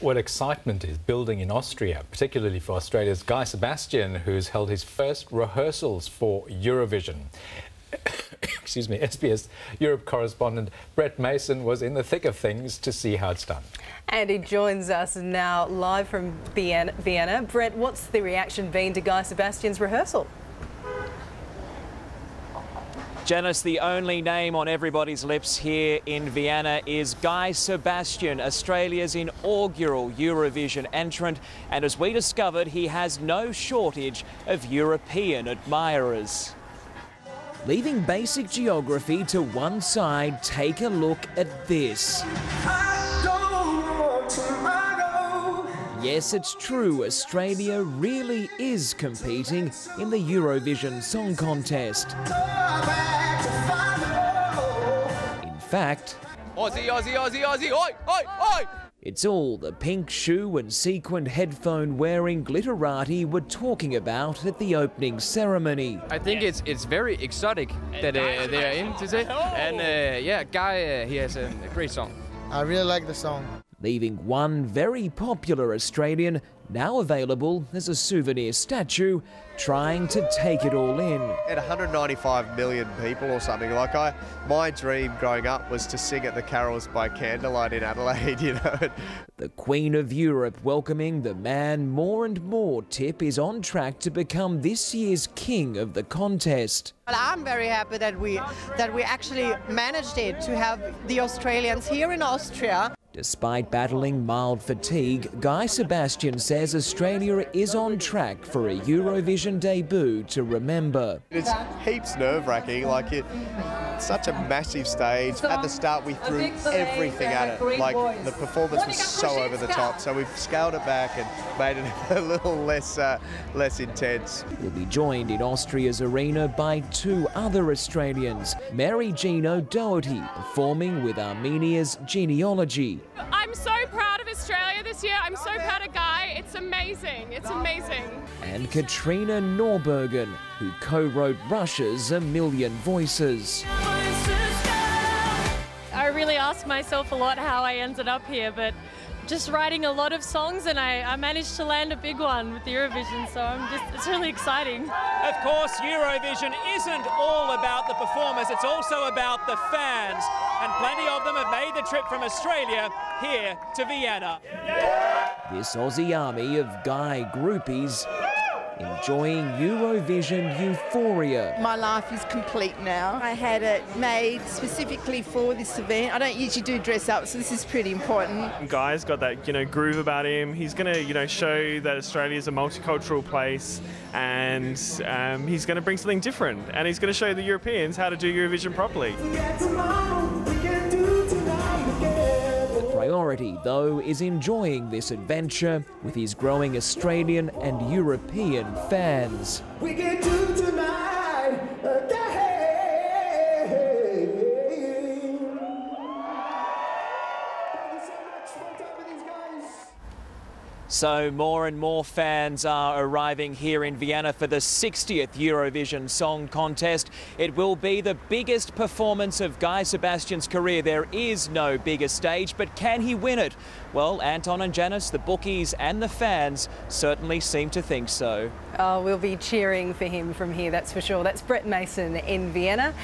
What excitement is building in Austria, particularly for Australia's Guy Sebastian, who's held his first rehearsals for Eurovision. Excuse me, SBS Europe correspondent Brett Mason was in the thick of things to see how it's done. And he joins us now live from Vienna. Brett, what's the reaction been to Guy Sebastian's rehearsal? Janice, the only name on everybody's lips here in Vienna is Guy Sebastian, Australia's inaugural Eurovision entrant. And as we discovered, he has no shortage of European admirers. Leaving basic geography to one side, take a look at this. Yes, it's true, Australia really is competing in the Eurovision Song Contest fact, Aussie, Aussie, Aussie, Aussie, oi, oi, oi! It's all the pink shoe and sequined headphone wearing glitterati were talking about at the opening ceremony. I think it's it's very exotic that uh, they are in today, and uh, yeah, Guy uh, he has a, a great song. I really like the song. Leaving one very popular Australian now available as a souvenir statue, trying to take it all in. At 195 million people or something, like I, my dream growing up was to sing at the carols by candlelight in Adelaide, you know. The Queen of Europe welcoming the man more and more tip is on track to become this year's king of the contest. Well, I'm very happy that we that we actually managed it to have the Australians here in Austria Despite battling mild fatigue, Guy Sebastian says Australia is on track for a Eurovision debut to remember. It's heaps nerve-wracking, like it, such a massive stage. At the start we threw everything at it, like the performance was so over the top, so we've scaled it back and made it a little less, uh, less intense. We'll be joined in Austria's arena by two other Australians, Mary Jean Doherty, performing with Armenia's Genealogy I'm so proud of Australia this year. I'm so proud of Guy. It's amazing. It's amazing. And Katrina Noorbergen, who co-wrote Russia's A Million Voices. I really ask myself a lot how I ended up here, but just writing a lot of songs and I, I, managed to land a big one with Eurovision, so I'm just, it's really exciting. Of course, Eurovision isn't all about the performers, it's also about the fans. And plenty of them have made the trip from Australia here to Vienna. This Aussie army of Guy groupies enjoying Eurovision euphoria. My life is complete now. I had it made specifically for this event. I don't usually do dress up, so this is pretty important. Guy's got that, you know, groove about him. He's going to, you know, show that Australia is a multicultural place and um, he's going to bring something different and he's going to show the Europeans how to do Eurovision properly though, is enjoying this adventure with his growing Australian and European fans. So more and more fans are arriving here in Vienna for the 60th Eurovision Song Contest. It will be the biggest performance of Guy Sebastian's career. There is no bigger stage, but can he win it? Well, Anton and Janice, the bookies and the fans certainly seem to think so. Oh, we'll be cheering for him from here, that's for sure. That's Brett Mason in Vienna.